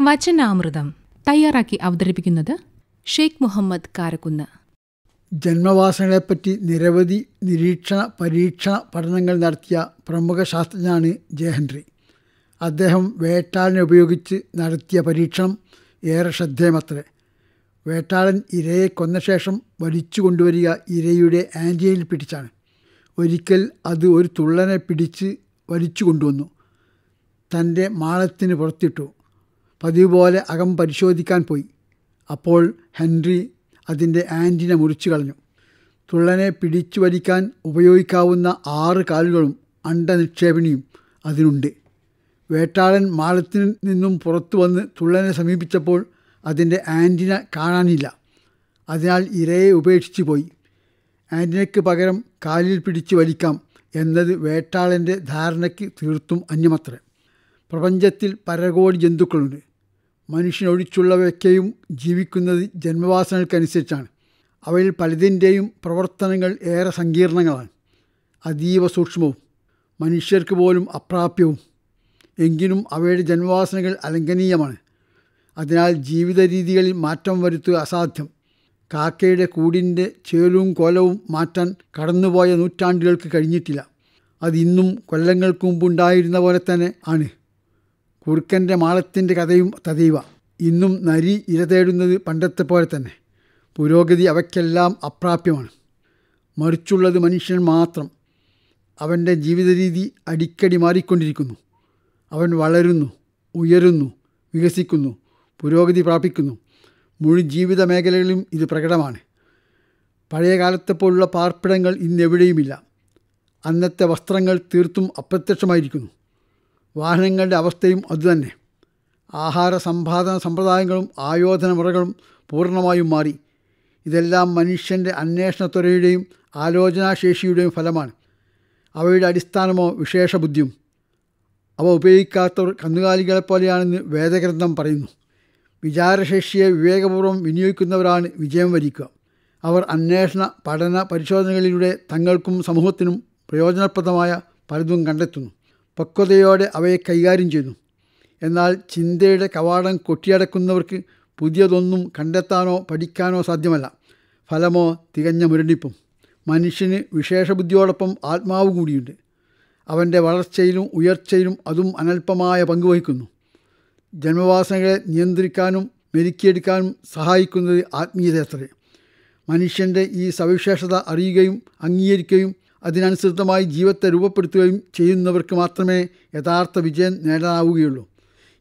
വചനാമൃതം തയ്യാറാക്കി അവതരിപ്പിക്കുന്നത് ഷെയ്ഖ് മുഹമ്മദ് കാരക്കുന്ന്. ജന്മവാസനകളെപ്പറ്റി നിരവധി നിരീക്ഷണ പരീക്ഷണ പഠനങ്ങൾ നടത്തിയ പ്രമുഖ ശാസ്ത്രജ്ഞനാണ് ജയഹൻറി അദ്ദേഹം വേട്ടാളിനെ ഉപയോഗിച്ച് നടത്തിയ പരീക്ഷണം ഏറെ ശ്രദ്ധേയമത്രേ. വേട്ടാളൻ ഇരയെ കൊന്ന ശേഷം വലിച്ചു കൊണ്ടുവരിക ഇരയുടെ ആന്റിയയിൽ പിടിച്ചാണ്. ഒരിക്കൽ അത് ഒരു തുള്ളനെ പിടിച്ച് വലിച്ചു കൊണ്ടുവന്നു. തന്റെ മാളത്തിന് പുറത്തിട്ടു. പതിവ് പോലെ അകം പരിശോധിക്കാൻ പോയി. അപ്പോൾ ഹെൻറി അതിന്റെ ആന്റിന മുറിച്ചു കളഞ്ഞു. തുള്ളനെ പിടിച്ചു വലിക്കാൻ ഉപയോഗിക്കാവുന്ന ആറ് കാലുകളും അണ്ടനിക്ഷേപണിയും അതിനുണ്ട്. വേട്ടാളൻ മാളത്തിൽ നിന്നും പുറത്തു വന്ന് തുള്ളനെ സമീപിച്ചപ്പോൾ അതിന്റെ ആന്റിന കാണാനില്ല. അതിനാൽ ഇരയെ ഉപേക്ഷിച്ചു പോയി. ആന്റിനയ്ക്ക് പകരം കാലിൽ പിടിച്ചു വലിക്കാം എന്നത് വേട്ടാളന്റെ ധാരണയ്ക്ക് തീർത്തും അന്യമത്രേ. പ്രപഞ്ചത്തിൽ പരകോടി ജന്തുക്കളുണ്ട്. മനുഷ്യനൊഴിച്ചുള്ളവയൊക്കെയും ജീവിക്കുന്നത് ജന്മവാസനകൾക്കനുസരിച്ചാണ്. അവയിൽ പലതിന്റെയും പ്രവർത്തനങ്ങൾ ഏറെ സങ്കീർണങ്ങളാണ്. അതീവ സൂക്ഷ്മവും മനുഷ്യർക്ക് പോലും അപ്രാപ്യവും. എങ്കിലും അവയുടെ ജന്മവാസനകൾ അലംഘനീയമാണ്. അതിനാൽ ജീവിത രീതികളിൽ മാറ്റം വരുത്തുക അസാധ്യം. കാക്കയുടെ കൂടിന്റെ ചേലും കൊലവും മാറ്റാൻ കടന്നുപോയ നൂറ്റാണ്ടുകൾക്ക് കഴിഞ്ഞിട്ടില്ല. അത് ഇന്നും കൊല്ലങ്ങൾക്ക് മുമ്പുണ്ടായിരുന്ന പോലെ തന്നെ ആണ്. കുറുക്കന്റെ മാളത്തിന്റെ കഥയും തതൈവ ഇന്നും നരി ഇര തേടുന്നത് പണ്ടത്തെ പോലെ തന്നെ. പുരോഗതി അവയ്ക്കെല്ലാം അപ്രാപ്യമാണ്. മറിച്ചുള്ളത് മനുഷ്യൻ മാത്രം. അവന്റെ ജീവിതരീതി അടിക്കടി മാറിക്കൊണ്ടിരിക്കുന്നു. അവൻ വളരുന്നു ഉയരുന്നു വികസിക്കുന്നു പുരോഗതി പ്രാപിക്കുന്നു. മുഴു ജീവിത മേഖലകളിലും ഇത് പ്രകടമാണ്. പഴയ കാലത്തെപ്പോലുള്ള പാർപ്പിടങ്ങൾ ഇന്നെവിടെയുമില്ല അന്നത്തെ വസ്ത്രങ്ങൾ തീർത്തും അപ്രത്യക്ഷമായിരിക്കുന്നു. വാഹനങ്ങളുടെ അവസ്ഥയും അതുതന്നെ. ആഹാര സമ്പാദന സമ്പ്രദായങ്ങളും ആയോധന മുറകളും പൂർണമായും മാറി. ഇതെല്ലാം മനുഷ്യന്റെ അന്വേഷണത്വരയുടെയും ആലോചനാശേഷിയുടെയും ഫലമാണ്. അവയുടെ അടിസ്ഥാനമോ വിശേഷ ബുദ്ധിയും അവ ഉപയോഗിക്കാത്തവർ കന്നുകാലികളെപ്പോലെയാണെന്ന് വേദഗ്രന്ഥം പറയുന്നു. വിചാരശേഷിയെ വിവേകപൂർവം വിനിയോഗിക്കുന്നവരാണ് വിജയം വരിക്കുക. അവർ അന്വേഷണ പഠന പരിശോധനകളിലൂടെ തങ്ങൾക്കും സമൂഹത്തിനും പ്രയോജനപ്രദമായ പലതും കണ്ടെത്തുന്നു. പക്വതയോടെ അവയെ കൈകാര്യം ചെയ്യുന്നു. എന്നാൽ ചിന്തയുടെ കവാടം കൊട്ടിയടക്കുന്നവർക്ക് പുതിയതൊന്നും കണ്ടെത്താനോ പഠിക്കാനോ സാധ്യമല്ല. ഫലമോ തികഞ്ഞ മുരടിപ്പും. മനുഷ്യന് വിശേഷബുദ്ധിയോടൊപ്പം ആത്മാവ് കൂടിയുണ്ട്. അവന്റെ വളർച്ചയിലും ഉയർച്ചയിലും അതും അനൽപമായ പങ്കുവഹിക്കുന്നു ജന്മവാസനകളെ നിയന്ത്രിക്കാനും മെരുക്കിയെടുക്കാനും സഹായിക്കുന്നത് ആത്മീയതയത്രേ. മനുഷ്യന്റെ ഈ സവിശേഷത അറിയുകയും അംഗീകരിക്കുകയും അതിനനുസൃതമായി ജീവിതത്തെ രൂപപ്പെടുത്തുകയും ചെയ്യുന്നവർക്ക് മാത്രമേ യഥാർത്ഥ വിജയം നേടാനാവുകയുള്ളൂ.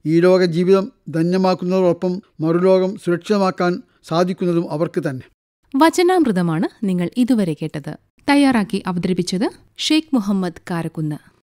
ഈ ലോക ജീവിതം ധന്യമാക്കുന്നതോടൊപ്പം മറുലോകം സുരക്ഷിതമാക്കാൻ സാധിക്കുന്നതും അവർക്ക് തന്നെ. വചനാമൃതമാണ് നിങ്ങൾ ഇതുവരെ കേട്ടത്. തയ്യാറാക്കി അവതരിപ്പിച്ചത് ഷെയ്ഖ് മുഹമ്മദ് കാരക്കുന്ന്.